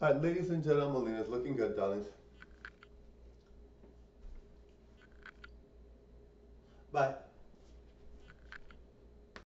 All right, ladies and gentlemen, Molina's looking good, darlings. Bye.